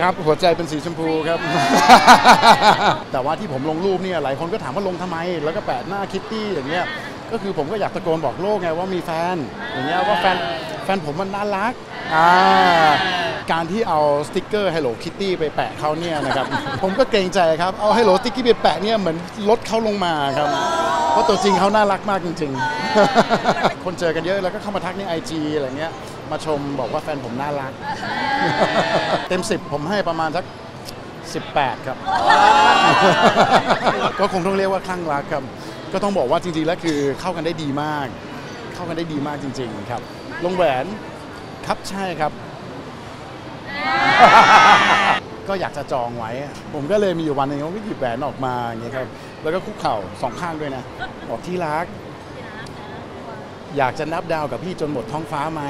ครับหัวใจเป็นสีชมพูครับ แต่ว่าที่ผมลงรูปเนี่ยหลายคนก็ถามว่าลงทำไม แล้วก็แปะหน้าคิตตี้อย่างเงี้ยก็คือผมก็อยากตะโกนบอกโลกไงว่ามีแฟน อย่างเงี้ยว่าแฟนแฟนผมมันน่ารักอ่าการที่เอาสติกเกอร์ Hello Kitty ไปแปะเขาเนี่ยนะครับ ผมก็เกรงใจครับ เอา Hello Kitty ไปแปะเนี่ยเหมือนลดเขาลงมาครับ เพราะตัวจริงเขาน่ารักมากจริง ๆ คนเจอกันเยอะแล้วก็เข้ามาทักใน IG อะไรเงี้ย มาชมบอกว่าแฟนผมน่ารัก เต็ม 10 ผมให้ประมาณสัก 18 ครับ ก็คงต้องเรียกว่าคลั่งรักครับ ก็ต้องบอกว่าจริงๆแล้วคือเข้ากันได้ดีมาก เข้ากันได้ดีมากจริง ๆ ครับ ลงแหวนครับใช่ครับ ก็อยากจะจองไว้ ผมก็เลยมีอยู่วันหนึ่งว่าหยิบแหวนออกมาอย่างเงี้ยครับ แล้วก็คุกเข่าสองข้างด้วยนะบอกที่รัก อยากจะนับดาวกับพี่จนหมดท้องฟ้าไหม